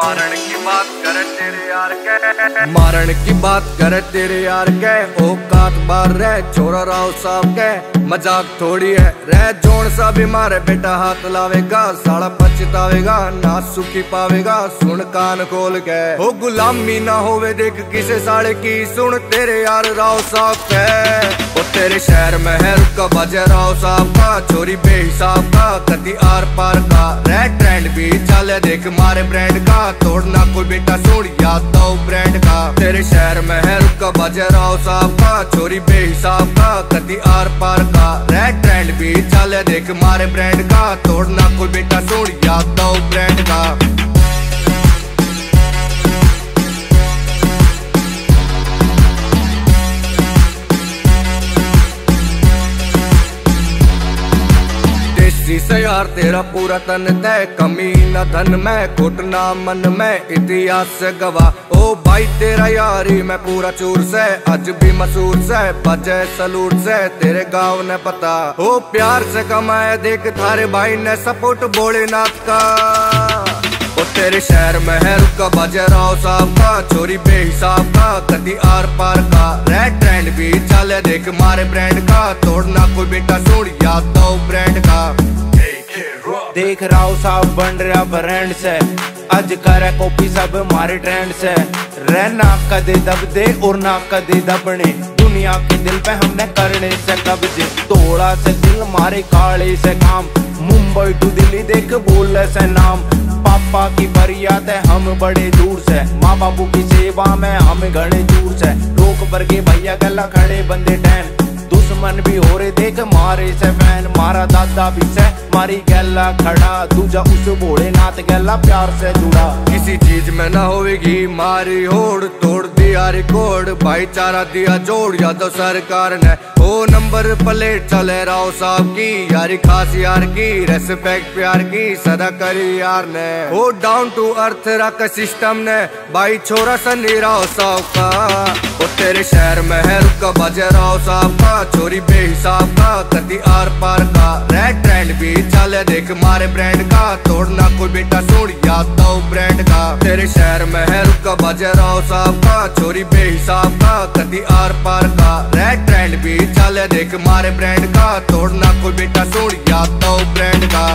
मारण की बात करे तेरे यार के। मारण की बात करे तेरे यार के। ओ कात बार रहे छोरा राव साहब के। मज़ाक थोड़ी है, रह जोन सा भी मारे। बेटा हाथ लावेगा साड़ा पछतावेगा ना सुखी पावेगा, सुन कान खोल के। ओ गुलामी ना होवे देख किसे साड़े की सुन। तेरे यार राव साहब के। ओ तेरे शहर में है रुका बजे राव साहब का, चोरी बेहिसाब का, कति आर पार का। रेड ट्रेंड भी चले देख मारे ब्रांड का, तोड़ना कोई बेटा सुन याद दो ब्रांड का। तेरे शहर में है रुका बजे राव साहब का, चोरी बेहिसाब का, कति आर पार का। रेड ट्रेंड भी चले देख मारे ब्रांड का, तोड़ना कोई बेटा सुन याद दो ब्रांड का। देसी से यार तेरा पूरा तन तय, कमी न धन, में घुटना मन, में इतिहास से गवा ओ भाई तेरा यारी, मैं पूरा चूर से, आज भी मसूर से, बजे सलूट से, तेरे गाँव ने पता। ओ प्यार से कमाए देख, थारे भाई ने सपोर्ट भोलेनाथ का। ओ तेरे शहर में है रुका बजे राव साहब का, चोरी बेहिसाब का कति आर पार का। रेड ट्रेंड भी चले देख मारे ब्रांड का, तोड़ना कोई बेटा सुन, याद दो ब्रांड का। देख राव साहब बन रहा ब्रांड से अज करे कॉपी सब मारे ट्रेंड से। रहना कदे दबदे और ना कदे दबने। दुनिया के दिल पे हमने करने से कब्जे। तोड़ा से दिल मारे काले से काम। मुंबई टू दिल्ली देख बोल से नाम। पापा की फरियाद है, हम बड़े दूर से। माँ बाबू की सेवा में हम घड़े दूर से। रोक पर के भैया गला खड़े बंदे टैन दुश्मन भी हो रहे देख मारे से फ़ैन। मारा दादा भी से, मारी गैला खड़ा। दूजा उस भोलेनाथ गैला प्यार से जुड़ा। किसी चीज़ में ना होगी मारी होड़ तोड़ दिया रिकॉर्ड भाईचारा दिया जोड़ या तो सरकार ने। ओ नंबर प्लेट चले राव साहब की, यारी खास यार की रेस्पेक्ट प्यार की, सदा करी यार ने। ओ डाउन टू अर्थ रख सिस्टम ने, भाई छोरा सनी राव साहब का। ओ तेरे शहर में है रुका बजे राव साहब का, चोरी बेहिसाब का, कति आर पार का। रेड ट्रेंड भी चल देख मारे ब्रांड का। तोड़ना कोई बेटा सुन याद तो ब्रांड का। तेरे शहर में है, रुका बजे राव साहब का। चोरी बेहिसाब का कदी आर पार का। रेड ट्रेंड भी चल देख मारे ब्रांड का। तोड़ना कोई बेटा सुन याद तो ब्रांड का।